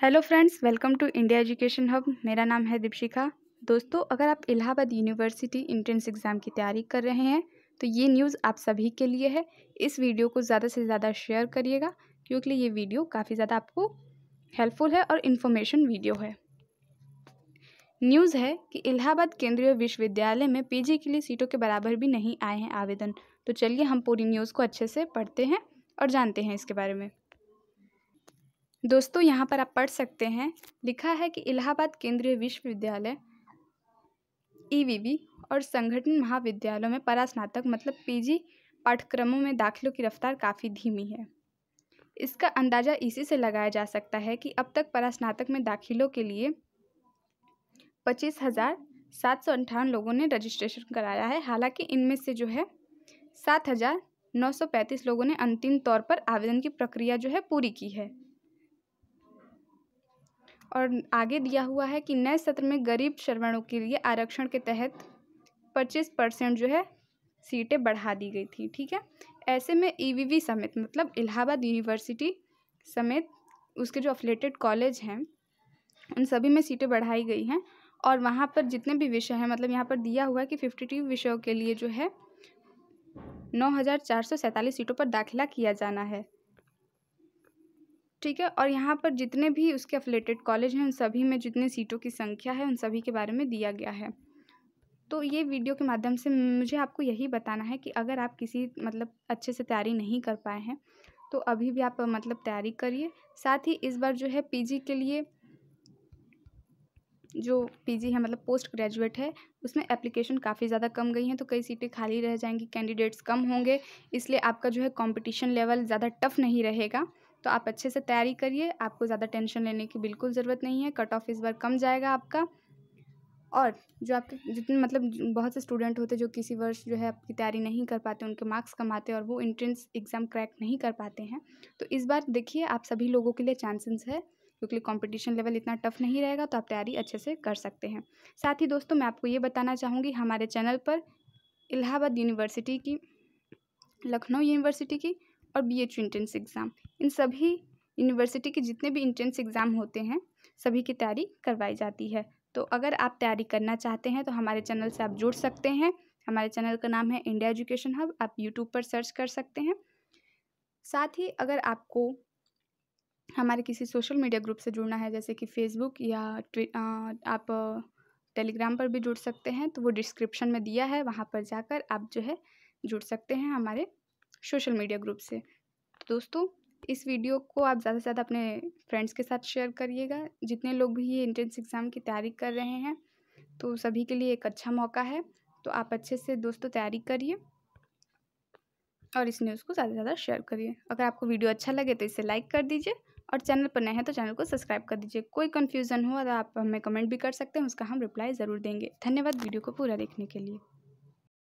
Hello friends, welcome to India education hub. मेरा नाम है दीपशिखा। दोस्तों, अगर आप इलाहाबाद यूनिवर्सिटी इंट्रेंस एग्ज़ाम की तैयारी कर रहे हैं तो ये न्यूज़ आप सभी के लिए है। इस वीडियो को ज़्यादा से ज़्यादा शेयर करिएगा, क्योंकि ये वीडियो काफ़ी ज़्यादा आपको हेल्पफुल है और इन्फॉर्मेशन वीडियो है। न्यूज़ है कि इलाहाबाद केंद्रीय विश्वविद्यालय में पीजी के लिए सीटों के बराबर भी नहीं आए हैं आवेदन। तो चलिए हम पूरी न्यूज़ को अच्छे से पढ़ते हैं और जानते हैं इसके बारे में। दोस्तों, यहाँ पर आप पढ़ सकते हैं। लिखा है कि इलाहाबाद केंद्रीय विश्वविद्यालय ईवीवी और संगठन महाविद्यालयों में परास्नातक मतलब पीजी पाठ्यक्रमों में दाखिलों की रफ्तार काफ़ी धीमी है। इसका अंदाज़ा इसी से लगाया जा सकता है कि अब तक परास्नातक में दाखिलों के लिए पच्चीस हज़ार सात सौ अंठावन लोगों ने रजिस्ट्रेशन कराया है। हालाँकि इनमें से जो है, सात हज़ार नौ सौ पैंतीस लोगों ने अंतिम तौर पर आवेदन की प्रक्रिया जो है पूरी की है। और आगे दिया हुआ है कि नए सत्र में गरीब श्रवणों के लिए आरक्षण के तहत पच्चीस परसेंट जो है सीटें बढ़ा दी गई थी, ठीक है? ऐसे में ईवीवी e समेत मतलब इलाहाबाद यूनिवर्सिटी समेत उसके जो अफिलेटेड कॉलेज हैं, उन सभी में सीटें बढ़ाई गई हैं और वहाँ पर जितने भी विषय हैं मतलब यहाँ पर दिया हुआ है कि फिफ्टी टू विषयों के लिए जो है नौ हज़ार चार सौ सैंतालीस सीटों पर दाखिला किया जाना है। ठीक है? और यहाँ पर जितने भी उसके अफिलेटेड कॉलेज हैं, उन सभी में जितने सीटों की संख्या है, उन सभी के बारे में दिया गया है। तो ये वीडियो के माध्यम से मुझे आपको यही बताना है कि अगर आप किसी मतलब अच्छे से तैयारी नहीं कर पाए हैं तो अभी भी आप मतलब तैयारी करिए। साथ ही इस बार जो है पीजी के लिए जो पीजी है मतलब पोस्ट ग्रेजुएट है, उसमें एप्लीकेशन काफ़ी ज़्यादा कम गई हैं तो कई सीटें खाली रह जाएँगी कैंडिडेट्स कम होंगे, इसलिए आपका जो है कंपटीशन लेवल ज़्यादा टफ नहीं रहेगा। तो आप अच्छे से तैयारी करिए, आपको ज़्यादा टेंशन लेने की बिल्कुल ज़रूरत नहीं है, कट ऑफ़ इस बार कम जाएगा आपका। और जो आपके जितने मतलब बहुत से स्टूडेंट होते हैं जो किसी वर्ष जो है आपकी तैयारी नहीं कर पाते, उनके मार्क्स कम आते और वो इंट्रेंस एग्ज़ाम क्रैक नहीं कर पाते हैं। तो इस बार देखिए, आप सभी लोगों के लिए चांसेस है, क्योंकि कंपटीशन लेवल इतना टफ नहीं रहेगा तो आप तैयारी अच्छे से कर सकते हैं। साथ ही दोस्तों, मैं आपको ये बताना चाहूँगी, हमारे चैनल पर इलाहाबाद यूनिवर्सिटी की, लखनऊ यूनिवर्सिटी की और बी एच इंट्रेंस एग्ज़ाम। इन सभी यूनिवर्सिटी के जितने भी इंट्रेंस एग्ज़ाम होते हैं, सभी की तैयारी करवाई जाती है। तो अगर आप तैयारी करना चाहते हैं तो हमारे चैनल से आप जुड़ सकते हैं। हमारे चैनल का नाम है इंडिया एजुकेशन हब आप यूट्यूब पर सर्च कर सकते हैं। साथ ही अगर आपको हमारे किसी सोशल मीडिया ग्रुप से जुड़ना है, जैसे कि फेसबुक या आप टेलीग्राम पर भी जुड़ सकते हैं तो वो डिस्क्रिप्शन में दिया है, वहाँ पर जाकर आप जो है जुड़ सकते हैं हमारे सोशल मीडिया ग्रुप से। दोस्तों इस वीडियो को आप ज़्यादा से ज़्यादा अपने फ्रेंड्स के साथ शेयर करिएगा। जितने लोग भी ये एंट्रेंस एग्ज़ाम की तैयारी कर रहे हैं तो सभी के लिए एक अच्छा मौका है। तो आप अच्छे से दोस्तों तैयारी करिए और इस न्यूज़ को ज़्यादा से ज़्यादा शेयर करिए। अगर आपको वीडियो अच्छा लगे तो इसे लाइक कर दीजिए और चैनल पर नए हैं तो चैनल को सब्सक्राइब कर दीजिए। कोई कन्फ्यूज़न हो तो आप हमें कमेंट भी कर सकते हैं, उसका हम रिप्लाई ज़रूर देंगे। धन्यवाद वीडियो को पूरा देखने के लिए।